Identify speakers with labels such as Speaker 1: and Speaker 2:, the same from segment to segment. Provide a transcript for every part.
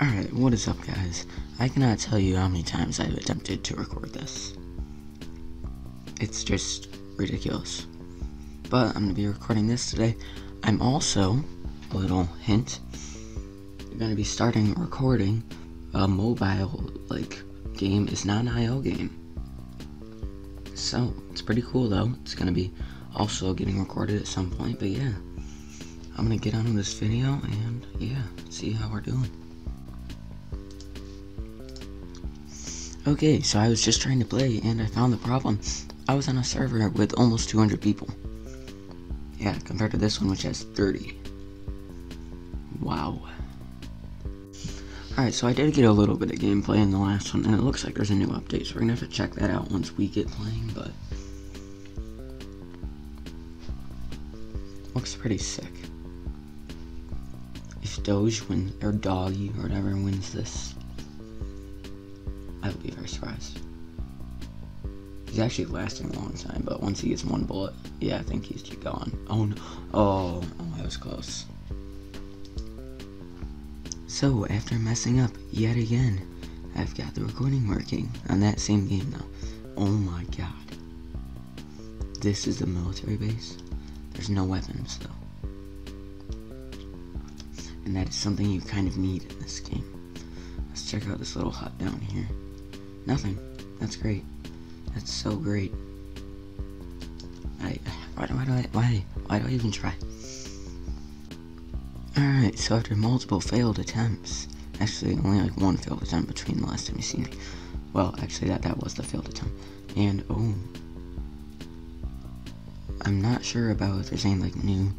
Speaker 1: Alright, what is up guys? I cannot tell you how many times I've attempted to record this. It's just ridiculous. But I'm to be recording this today. I'm also, a little hint, to be starting recording a mobile, like, game. It's not an IO game. So, it's pretty cool though. It's to be also getting recorded at some point, but yeah. I'm to get on with this video and, yeah, see how we're doing. Okay, so I was just trying to play and I found the problem. I was on a server with almost 200 people. Yeah, compared to this one which has 30. Wow. Alright, so I did get a little bit of gameplay in the last one and it looks like there's a new update, so we're gonna have to check that out once we get playing, but... Looks pretty sick. If Doge wins, or Doggy, or whatever wins this, I would be very surprised. He's actually lasting a long time, but once he gets one bullet, yeah, I think he's gone. Oh no. Oh, oh, that was close. So, after messing up yet again, I've got the recording working on that same game now. Oh my god. This is the military base. There's no weapons though. And that is something you kind of need in this game. Let's check out this little hut down here. Nothing. That's great. That's so great. I why do, why do I why why do I even try? Alright, so after multiple failed attempts, actually only like one failed attempt between the last time you seen me. Well, actually that that was the failed attempt. And oh I'm not sure about if there's any like new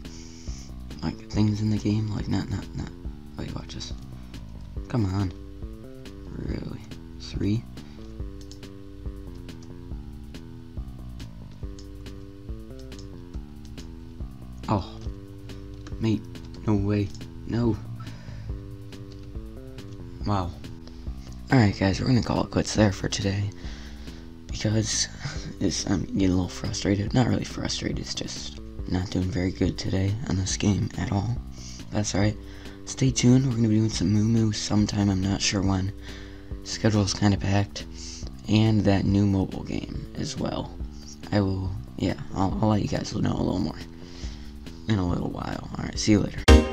Speaker 1: like things in the game, like not not not wait watch this. Come on. Really? Three? Oh. Mate, no way. No. Wow. Alright guys, we're gonna call it quits there for today. Because it's, I'm getting a little frustrated. Not really frustrated, it's just not doing very good today on this game at all. That's alright. Stay tuned, we're gonna be doing some Moo Moo sometime, I'm not sure when. Schedule's kinda packed. And that new mobile game as well. I will, yeah, I'll, I'll let you guys know a little more in a little while. All right, see you later.